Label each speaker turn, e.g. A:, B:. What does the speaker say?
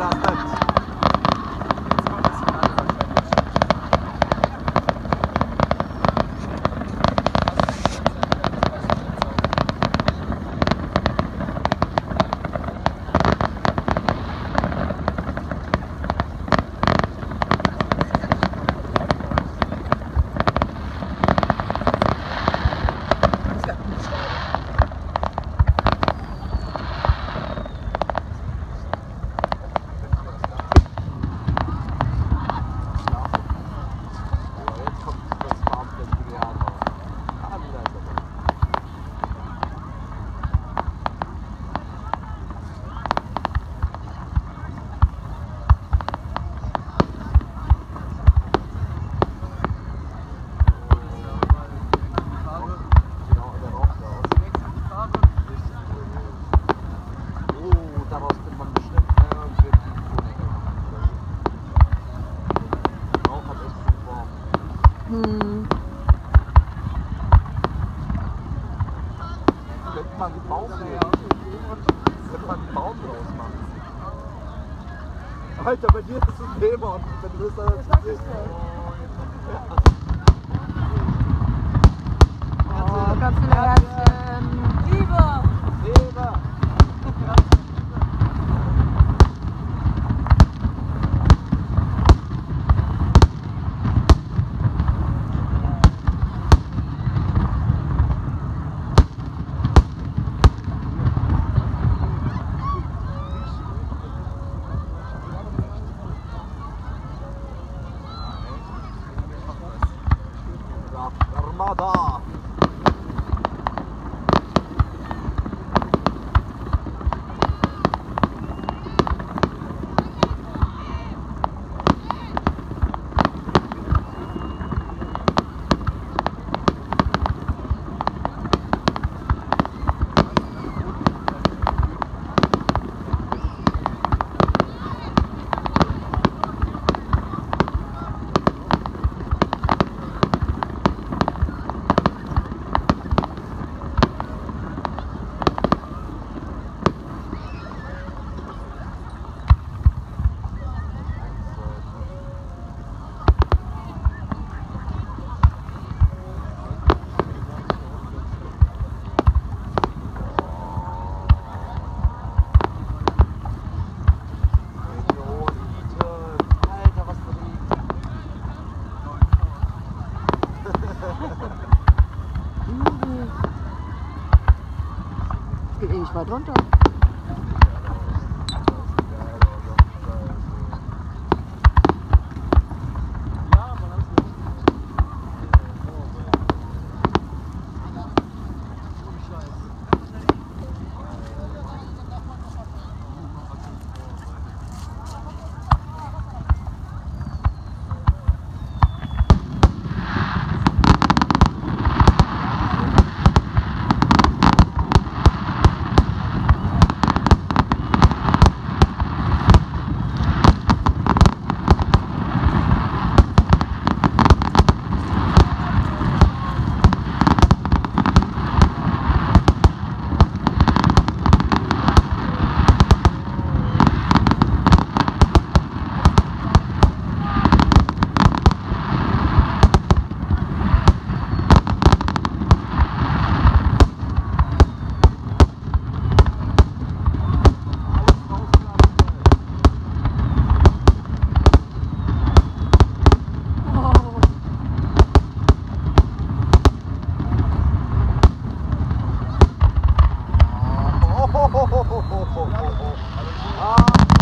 A: रास्ता
B: Hm.
A: Könnte man einen Baum Könnte man einen Baum draus machen. Alter, bei dir ist es ein Dämon. Wenn du das da 好的 nicht weit
B: runter. ほほほほほほ
A: ほ。